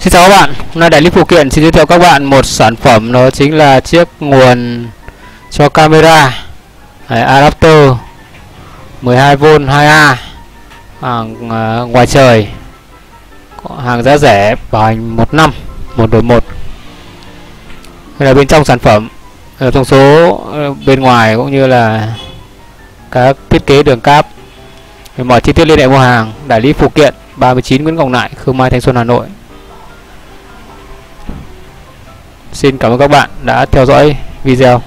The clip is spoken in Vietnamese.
Xin chào các bạn, hôm nay đại lý phụ kiện xin giới thiệu các bạn một sản phẩm đó chính là chiếc nguồn cho camera. Đấy, adapter 12V 2A hàng uh, ngoài trời. Có hàng giá rẻ bảo hành một năm một đổi một. Đây là bên trong sản phẩm. Ở thông số ờ, bên ngoài cũng như là các thiết kế đường cáp. Mọi chi tiết liên hệ mua hàng đại lý phụ kiện 39 Nguyễn Ngọc Nại Khương Mai Thanh Xuân Hà Nội. Xin cảm ơn các bạn đã theo dõi video.